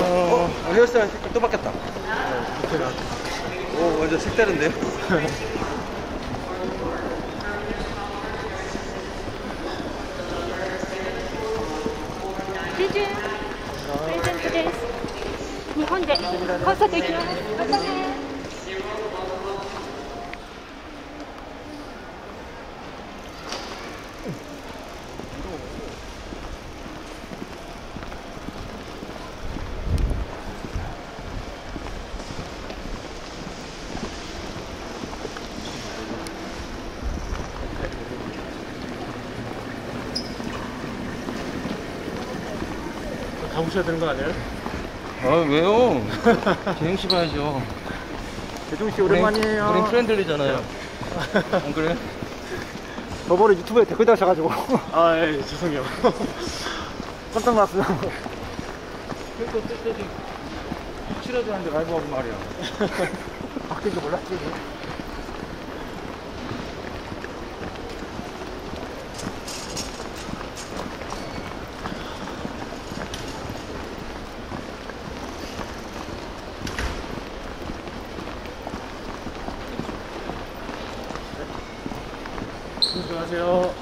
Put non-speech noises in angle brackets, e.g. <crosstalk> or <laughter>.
어, 헤어스타일 색깔 또 바뀌었다. 밑에가 오, 완전 색다른데요? Did you? Present this. 日本でコンサート行きます。またね。 가보셔야 되는 거 아니에요? 아, 왜요? <laughs> 재영 씨 봐야죠. 대중 씨 우린 오랜만이에요. 프렌들리잖아요. <laughs> 안 그래? 저번에 유튜브에 댓글 다셔가지고. <laughs> 아, 예, 죄송해요. 깜짝 놀랐어요. 때때지 확실하지 않은데 라이브하고 말이야. 바뀐 줄 몰랐지. 안녕하세 요.